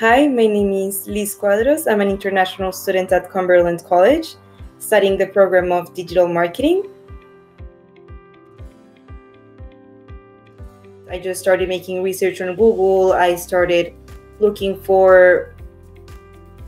Hi, my name is Lis Cuadros. I'm an international student at Cumberland College, studying the program of digital marketing. I just started making research on Google. I started looking for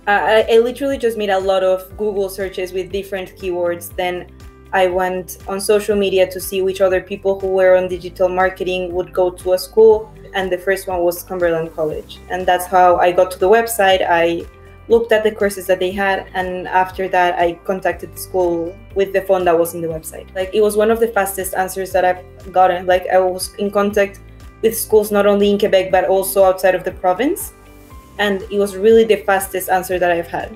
I, I literally just made a lot of Google searches with different keywords. Then I went on social media to see which other people who were on digital marketing would go to a school. And the first one was Cumberland College. And that's how I got to the website. I looked at the courses that they had. And after that, I contacted the school with the phone that was in the website. Like it was one of the fastest answers that I've gotten. Like I was in contact with schools not only in Quebec, but also outside of the province and it was really the fastest answer that I've had.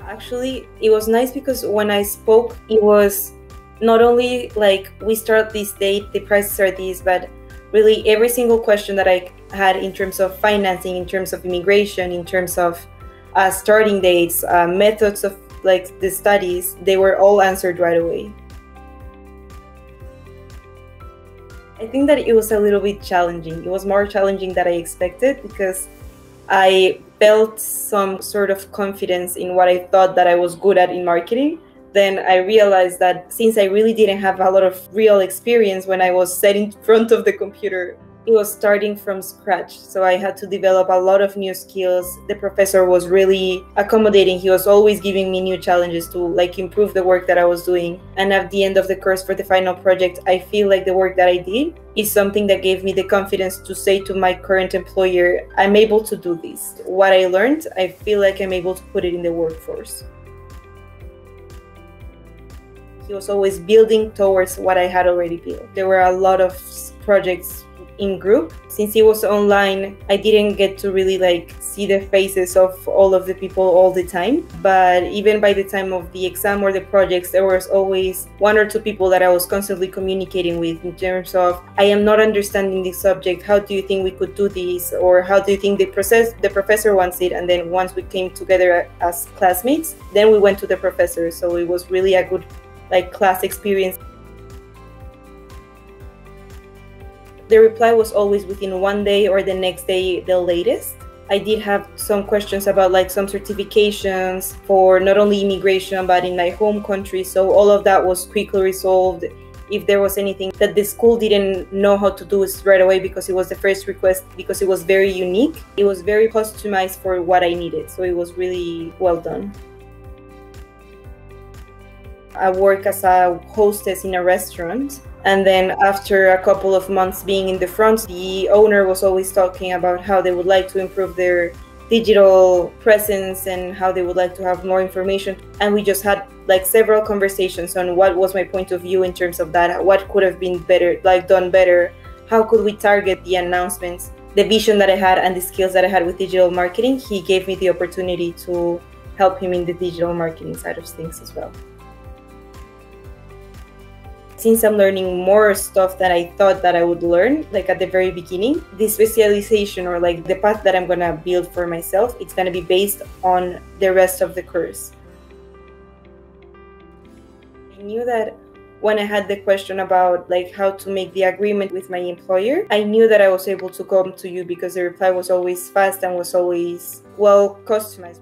Actually, it was nice because when I spoke, it was not only like we start this date, the prices are these, but really every single question that I had in terms of financing, in terms of immigration, in terms of uh, starting dates, uh, methods of like the studies, they were all answered right away. I think that it was a little bit challenging. It was more challenging than I expected because I felt some sort of confidence in what I thought that I was good at in marketing. Then I realized that since I really didn't have a lot of real experience when I was sat in front of the computer, it was starting from scratch. So i had to develop a lot of new skills. The professor was really accommodating. He was always giving me new challenges to like improve the work that i was doing. And at the end of the course for the final project i feel like the work that i did is something that gave me the confidence to say to my current employer i'm able to do this. What i learned i feel like i'm able to put it in the workforce he was always building towards what I had already built. There were a lot of projects in group. Since it was online i didn't get to really like see the faces of all of the people all the time. But even by the time of the exam or the projects there was always one or two people that i was constantly communicating with in terms of i am not understanding this subject. How do you think we could do this? Or how do you think the process the professor wants it? And then once we came together as classmates then we went to the professor. So it was really a good like class experience The reply was always within one day or the next day, the latest. I did have some questions about like some certifications for not only immigration but in my home country. So all of that was quickly resolved. If there was anything that the school didn't know how to do right away because it was the first request, because it was very unique, it was very customized for what I needed. So it was really well done. I work as a hostess in a restaurant and then after a couple of months being in the front, the owner was always talking about how they would like to improve their digital presence and how they would like to have more information. And we just had like several conversations on what was my point of view in terms of that, what could have been better, like done better, how could we target the announcements, the vision that I had and the skills that I had with digital marketing. He gave me the opportunity to help him in the digital marketing side of things as well since I'm learning more stuff that I thought that I would learn, like at the very beginning, this specialization or like the path that I'm gonna build for myself, it's gonna be based on the rest of the course. I knew that when I had the question about like how to make the agreement with my employer, I knew that I was able to come to you because the reply was always fast and was always well customized.